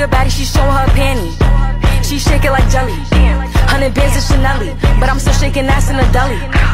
she a baddie, she showing her panty. She shaking like jelly. Hundred bands of Chanel, but I'm still shaking ass in a deli.